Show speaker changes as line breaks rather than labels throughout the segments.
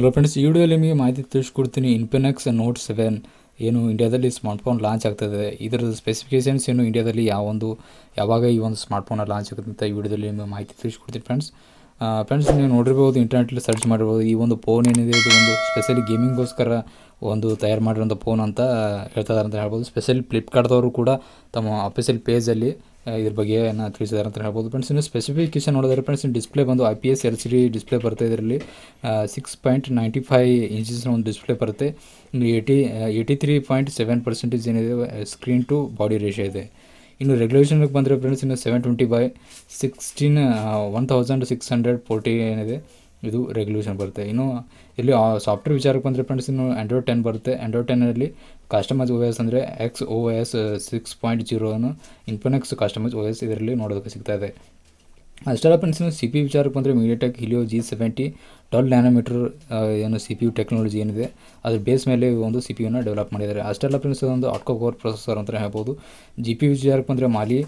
Hello friends ಈ ವಿಡಿಯೋಲಿ ನಿಮಗೆ ಮಾಹಿತಿ ತಿಳಿಸ್ಕೊಡ್ತೀನಿ ಇನ್ಫಿನೆಕ್ಸ್ ನೋಟ್ ಸೆವೆನ್ ಏನು ಇಂಡಿಯಾದಲ್ಲಿ ಸ್ಮಾರ್ಟ್ಫೋನ್ ಲಾಂಚ್ ಆಗ್ತದೆ. ಇದರ ಸ್ಪೆಸಿಫಿಕೇಷನ್ಸ್ ಏನು ಇಂಡಿಯಾದಲ್ಲಿ ಯಾವೊಂದು, ಯಾವಾಗ ಈ ಒಂದು ಸ್ಮಾರ್ಟ್ಫೋನ್ ಲಾಂಚ್ ಆಗುತ್ತೆ ಅಂತ ಈ ವಿಡಿಯೋದಲ್ಲಿ ನಿಮಗೆ ಮಾಹಿತಿ ತಿಳಿಸ್ಕೊಡ್ತೀನಿ ಫ್ರೆಂಡ್ಸ್ ಫ್ರೆಂಡ್ಸ್ ನೀವು ನೋಡಿರ್ಬೋದು ಇಂಟರ್ನೆಟ್ಲಿ ಸರ್ಚ್ ಮಾಡಿರ್ಬೋದು, ಈ ಒಂದು ಫೋನ್ ಏನಿದೆ, ಇದು ಒಂದು ಸ್ಪೆಷಲಿ ಗೇಮಿಂಗ್ಗೋಸ್ಕರ ಒಂದು ತಯಾರು ಮಾಡಿರೋಂಥ ಫೋನ್ ಅಂತ ಹೇಳ್ತಾ ಅಂತ ಹೇಳ್ಬೋದು. ಸ್ಪೆಷಲಿ ಫ್ಲಿಪ್ಕಾರ್ಟ್ದವರು ಕೂಡ ತಮ್ಮ ಅಫಿಷಿಯಲ್ ಪೇಜಲ್ಲಿ ಇದ್ರ ಬಗ್ಗೆ ಏನು ತಿಳಿಸಿದ್ದಾರೆ ಅಂತ ಹೇಳ್ಬೋದು. ಫ್ರೆಂಡ್ಸ್ ಇನ್ನು ಸ್ಪೆಸಿಫಿಕೇಶನ್ ನೋಡಿದ್ರೆ ಫ್ರೆಂಡ್ಸ್ ಡಿಸ್ಪ್ಲೇ ಬಂದು I P S L C D display ಬರುತ್ತೆ ಇದರಲ್ಲಿ. ಸಿಕ್ಸ್ ಪಾಯಿಂಟ್ ನೈಂಟಿ ಫೈವ್ ಇಂಚಸ್ನ ಒಂದು ಡಿಸ್ಪ್ಲೇ ಬರುತ್ತೆ. ಇನ್ನು eighty eighty three point seven percentage ಏನಿದೆ ಸ್ಕ್ರೀನ್ ಟು ಬಾಡಿ ರೇಷಿಯೋ ಇದೆ. ಇನ್ನು ರೆಗ್ಯುಲೇಷನ್ಗೆ ಬಂದರೆ ಫ್ರೆಂಡ್ಸ್ ಇನ್ನು seven twenty by sixteen one thousand six hundred forty ಏನಿದೆ. ಇದು ರೆಗ್ಯುಲೇಷನ್ ಬರುತ್ತೆ. ಇನ್ನು ಇಲ್ಲಿ ಸಾಫ್ಟ್ವೇರ್ ವಿಚಾರಕ್ಕೆ ಬಂದರೆ ಫ್ರೆಂಡ್ಸ್ ಇನ್ನು ಆ್ಯಂಡ್ರಾಯ್ಡ್ ಟೆನ್ ಬರುತ್ತೆ. ಆ್ಯಂಡ್ರಾಯ್ಡ್ ಟೆನ್ನಲ್ಲಿ ಕಸ್ಟಮೈಸ್ ಓ ಎಸ್ ಅಂದರೆ X O S six point ಜೀರೋನು Infinix customise O S ಇದರಲ್ಲಿ ನೋಡೋದಕ್ಕೆ ಸಿಗ್ತಾ ಇದೆ. ಅಷ್ಟೆಲ್ಲ ಫ್ರೆಂಡ್ಸ್ ಸಿ ಪಿ ವಿಚಾರಕ್ಕೆ ಬಂದರೆ MediaTek Helio G seventy twelve nanometre ಏನು ಸಿ ಪಿ ಯು ಟೆಕ್ನಾಲಜಿ ಏನಿದೆ, ಅದ್ರ ಬೇಸ್ ಮೇಲೆ ಒಂದು ಸಿ ಪಿ ಯುನ ಡೆವಲಪ್ ಮಾಡಿದ್ದಾರೆ. ಅಷ್ಟೆಲ್ಲ ಫ್ರೆಂಡ್ಸ್ ಒಂದು ಆಟ್ಕೋ ಕೋರ್ ಪ್ರೊಸೆಸರ್ ಅಂತ ಹೇಳ್ಬೋದು. ಜಿ ಪಿ ಯು ವಿಚಾರಕ್ಕೆ ಬಂದರೆ ಮಾಲಿ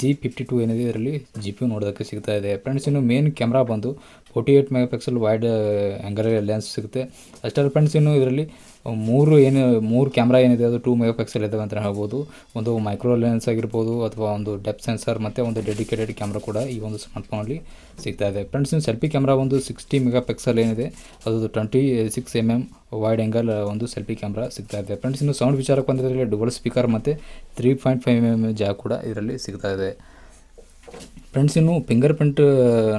ಜಿ ಫಿಫ್ಟಿ ಟು ಏನಿದೆ, ಇದರಲ್ಲಿ ಜಿ ಪಿ ಯು ನೋಡೋದಕ್ಕೆ ಸಿಗ್ತಾ ಇದೆ. ಫ್ರೆಂಡ್ಸ್ ಇನ್ನು ಮೇನ್ ಕ್ಯಾಮ್ರಾ ಬಂದು forty eight mega pixel wide angle lens ಸಿಗುತ್ತೆ ಅಷ್ಟೆಲ್ಲ ಫ್ರೆಂಡ್ಸ್ ಇನ್ನು ಇದರಲ್ಲಿ ಮೂರು ಏನು, ಮೂರು ಕ್ಯಾಮ್ರಾ ಏನಿದೆ, ಅದು ಟೂ ಮೆಗಾ ಪಿಕ್ಸೆಲ್ ಇದ್ದಾವೆ ಅಂತ ಹೇಳ್ಬೋದು. ಒಂದು ಮೈಕ್ರೋ ಲೆನ್ಸ್ ಆಗಿರ್ಬೋದು, ಅಥವಾ ಒಂದು ಡೆಪ್ ಸೆನ್ಸರ್ ಮತ್ತು ಒಂದು ಡೆಡಿಕೇಟೆಡ್ ಕ್ಯಾಮ್ರಾ ಕೂಡ ಈ ಒಂದು ಸ್ಮಾರ್ಟ್ಫೋನಲ್ಲಿ ಸಿಗ್ತಾ ಇದೆ. ಫ್ರೆಂಡ್ಸ್ ಇನ್ನು ಸೆಲ್ಫಿ ಕ್ಯಾಮ್ರಾ ಒಂದು ಸಿಕ್ಸ್ಟಿ ಮೆಗಾ ಪಿಕ್ಸೆಲ್ ಏನಿದೆ ಅದು twenty six M M wide angle ಒಂದು ಸೆಲ್ಫಿ ಕ್ಯಾಮ್ರಾ ಸಿಗ್ತಾ ಇದೆ. ಫ್ರೆಂಡ್ಸ್ ಇನ್ನು ಸೌಂಡ್ ವಿಚಾರಕ್ಕೆ ಬಂದಿದ್ದರೆ ಡುಬಲ್ ಸ್ಪೀಕರ್ ಮತ್ತು three point five M M jack ಕೂಡ ಇದರಲ್ಲಿ ಸಿಗ್ತಾ ಇದೆ. ಫ್ರೆಂಡ್ಸ್ ಇನ್ನು ಫಿಂಗರ್ ಪ್ರಿಂಟ್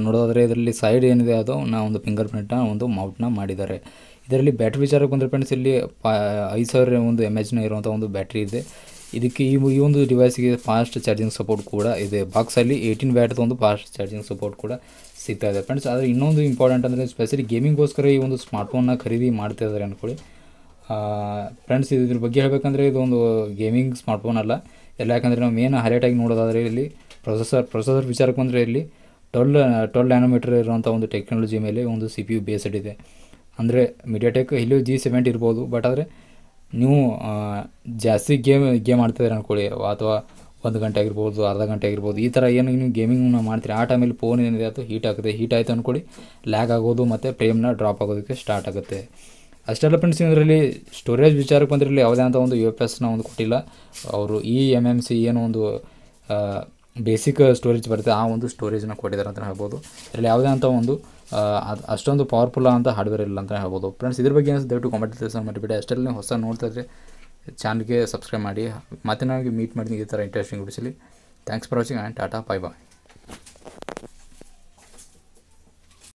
ನೋಡೋದಾದರೆ ಇದರಲ್ಲಿ ಸೈಡ್ ಏನಿದೆ, ಅದು ನಾವು ಒಂದು ಫಿಂಗರ್ ಪ್ರಿಂಟ್ನ ಒಂದು ಮೌಟ್ನ ಮಾಡಿದ್ದಾರೆ. ಇದರಲ್ಲಿ ಬ್ಯಾಟ್ರಿ ವಿಚಾರಕ್ಕೆ ಬಂದರೆ ಫ್ರೆಂಡ್ಸ್ ಇಲ್ಲಿ ಪಾ, ಐದು ಸಾವಿರ ಒಂದು ಎಂ ಎಚ್ನ ಇರುವಂಥ ಒಂದು ಬ್ಯಾಟ್ರಿ ಇದೆ. ಇದಕ್ಕೆ ಈ ಈ ಒಂದು ಡಿವೈಸ್ಗೆ ಫಾಸ್ಟ್ ಚಾರ್ಜಿಂಗ್ ಸಪೋರ್ಟ್ ಕೂಡ ಇದೆ. ಬಾಕ್ಸಲ್ಲಿ ಏಯ್ಟೀನ್ ವ್ಯಾಟ್ದು ಒಂದು ಫಾಸ್ಟ್ ಚಾರ್ಜಿಂಗ್ ಸಪೋರ್ಟ್ ಕೂಡ ಸಿಗ್ತಾ ಇದೆ ಫ್ರೆಂಡ್ಸ್ ಆದರೆ ಇನ್ನೊಂದು ಇಂಪಾರ್ಟೆಂಟ್ ಅಂದರೆ ಸ್ಪೆಷಲಿ ಗೇಮಿಂಗ್ಗೋಸ್ಕರ ಈ ಒಂದು ಸ್ಮಾರ್ಟ್ಫೋನ್ನ ಖರೀದಿ ಮಾಡ್ತಾ ಇದ್ದಾರೆ ಅಂದ್ಕೊಳ್ಳಿ ಫ್ರೆಂಡ್ಸ್ ಇದ್ರ ಬಗ್ಗೆ ಹೇಳಬೇಕಂದ್ರೆ ಇದು ಒಂದು ಗೇಮಿಂಗ್ ಸ್ಮಾರ್ಟ್ಫೋನ್ ಅಲ್ಲ. ಎಲ್ಲ ಯಾಕಂದರೆ ನಾವು ಮೇನ್ ಹೈಲೈಟಾಗಿ ನೋಡೋದಾದರೆ ಇಲ್ಲಿ ಪ್ರೊಸೆಸರ್ ಪ್ರೊಸೆಸರ್ ವಿಚಾರಕ್ಕೆ ಬಂದರೆ ಇಲ್ಲಿ ಟ್ವೆಲ್ ಟ್ವೆಲ್ ನ್ಯಾನೋಮೀಟರ್ ಇರುವಂಥ ಒಂದು ಟೆಕ್ನಾಲಜಿ ಮೇಲೆ ಒಂದು ಸಿ ಪಿ ಯು ಬೇಸ್ಡ್ ಇದೆ. ಅಂದರೆ ಮೀಡಿಯಾಟೆಕ್ ಇಲ್ಲೂ ಜಿ ಸೆವೆಂಟಿ ಇರ್ಬೋದು ಬಟ್ ಆದರೆ ನೀವು ಜಾಸ್ತಿ ಗೇಮ್ ಗೇಮ್ ಆಡ್ತಿದ್ದಾರೆ ಅಂದ್ಕೊಳ್ಳಿ ಅಥವಾ ಒಂದು ಗಂಟೆ ಆಗಿರ್ಬೋದು, ಅರ್ಧ ಗಂಟೆ ಆಗಿರ್ಬೋದು, ಈ ಥರ ಏನು ನೀವು ಗೇಮಿಂಗ್ನ ಮಾಡ್ತೀರಿ? ಆ ಟೈಮಲ್ಲಿ ಫೋನ್ ಏನಿದೆ ಅದು ಹೀಟ್ ಆಗುತ್ತೆ ಹೀಟ್ ಆಯಿತು ಅಂದ್ಕೊಳ್ಳಿ ಲ್ಯಾಗ್ ಆಗೋದು ಮತ್ತು ಫ್ರೇಮ್ನ ಡ್ರಾಪ್ ಆಗೋದಕ್ಕೆ ಸ್ಟಾರ್ಟ್ ಆಗುತ್ತೆ. ಅಷ್ಟೆಲ್ಲ ಫ್ರೆಂಡ್ಸ್ ಇದರಲ್ಲಿ ಸ್ಟೋರೇಜ್ ವಿಚಾರಕ್ಕೆ ಬಂದಿರಲಿ ಯಾವುದೇ ಅಂತ ಒಂದು ಯು ಎಫ್ ಎಸ್ನ ಒಂದು ಕೊಟ್ಟಿಲ್ಲ. ಅವರು ಇ ಎಂ ಎಂ ಸಿ ಏನೋ ಒಂದು ಬೇಸಿಕ್ ಸ್ಟೋರೇಜ್ ಬರುತ್ತೆ, ಆ ಒಂದು ಸ್ಟೋರೇಜ್ನ ಕೊಟ್ಟಿದ್ದಾರೆ ಅಂತ ಹೇಳ್ಬೋದು. ಇದರಲ್ಲಿ ಯಾವುದೇ ಅಂತ ಒಂದು ಅದು ಅಷ್ಟೊಂದು ಪವರ್ಫುಲ್ ಅಂತ ಹಾರ್ಡ್ವೇರ್ ಇಲ್ಲ ಅಂತ ಹೇಳ್ಬೋದು. ಫ್ರೆಂಡ್ಸ್ ಇದ್ರ ಬಗ್ಗೆ ಏನಿದೆ ದಯವಿಟ್ಟು ಕಾಮೆಂಟ್ ಕೆಲಸ ಮಾಡಿಬಿಡಿ ಅಷ್ಟೆಲ್ಲ ಹೊಸ ನೋಡ್ತಾ ಇದ್ರೆ ಚಾನಲ್ಗೆ ಸಬ್ಸ್ಕ್ರೈಬ್ ಮಾಡಿ. ಮತ್ತೆ ನನಗೆ ಮೀಟ್ ಮಾಡ್ತೀನಿ ಈ ಥರ interesting ವಿಡಿಯೋಸಲ್ಲಿ thanks for watching and tata bye bye